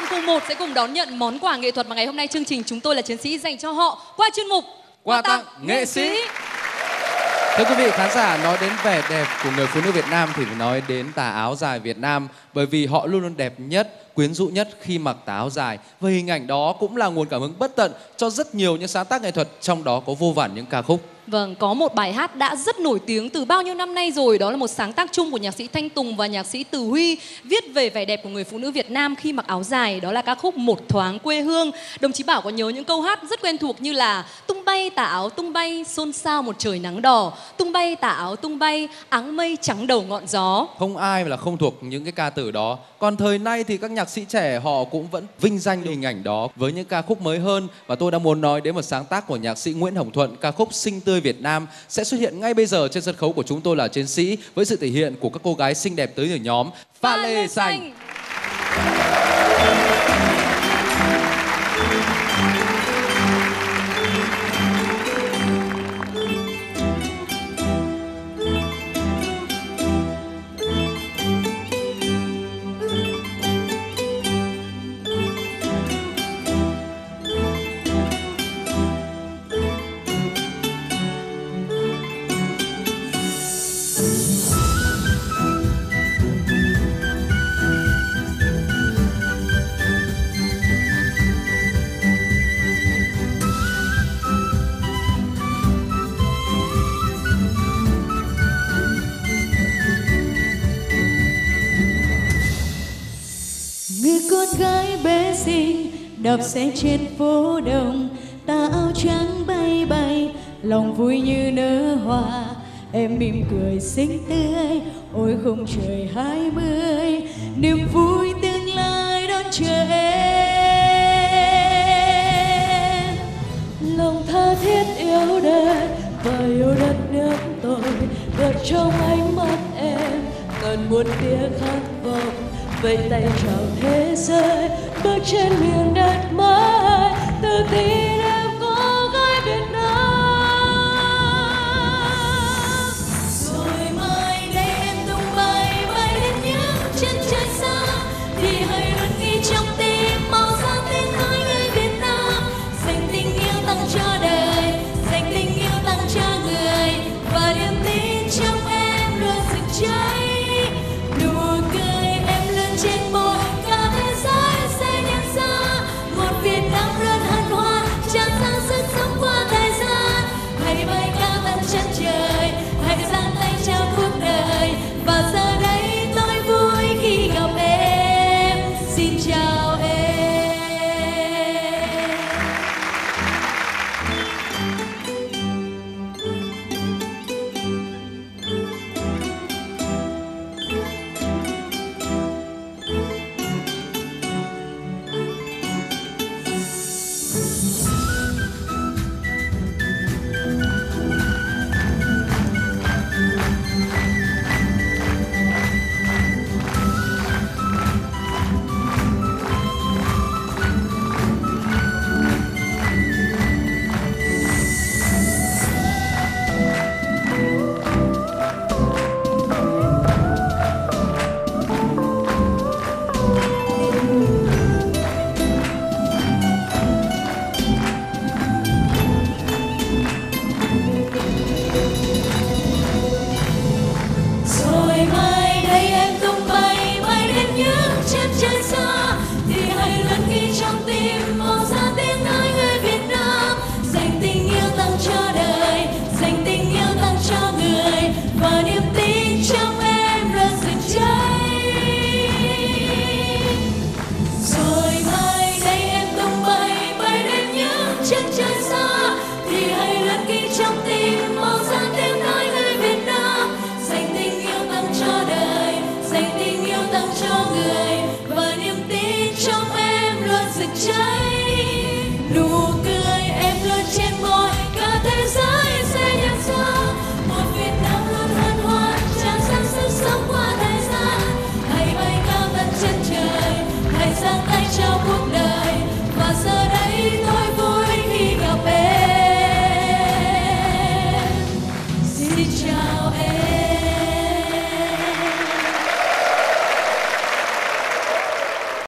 quân khu 1 sẽ cùng đón nhận món quà nghệ thuật mà ngày hôm nay chương trình chúng tôi là chiến sĩ dành cho họ qua chuyên mục Quà tặng nghệ sĩ. Thưa quý vị khán giả, nói đến vẻ đẹp của người phụ nữ Việt Nam thì phải nói đến tà áo dài Việt Nam bởi vì họ luôn luôn đẹp nhất, quyến rũ nhất khi mặc tà áo dài. Và hình ảnh đó cũng là nguồn cảm hứng bất tận cho rất nhiều những sáng tác nghệ thuật, trong đó có vô vàn những ca khúc. Vâng, có một bài hát đã rất nổi tiếng từ bao nhiêu năm nay rồi. Đó là một sáng tác chung của nhạc sĩ Thanh Tùng và nhạc sĩ Từ Huy Viết về vẻ đẹp của người phụ nữ Việt Nam khi mặc áo dài. Đó là ca khúc Một thoáng quê hương. Đồng chí Bảo có nhớ những câu hát rất quen thuộc như là Tung bay tà áo tung bay, xôn xao một trời nắng đỏ. Tung bay tà áo tung bay, áng mây trắng đầu ngọn gió. Không ai mà là không thuộc những cái ca từ đó. Còn thời nay thì các nhạc sĩ trẻ họ cũng vẫn vinh danh hình ảnh đó với những ca khúc mới hơn. Và tôi đã muốn nói đến một sáng tác của nhạc sĩ Nguyễn Hồng Thuận ca khúc Sinh tươi Việt Nam sẽ xuất hiện ngay bây giờ trên sân khấu của chúng tôi là chiến sĩ với sự thể hiện của các cô gái xinh đẹp tới từ nhóm Pha Lê Xanh. Đạp xe trên phố đông ta áo trắng bay bay, lòng vui như nở hoa. Em mỉm cười xinh tươi, ôi không trời hai mươi, niềm vui tương lai đón chờ em. Lòng tha thiết yêu đời và yêu đất nước tôi đợt trong ánh mắt em còn một tia khát vọng, vẫy tay chào thế giới, bước trên miền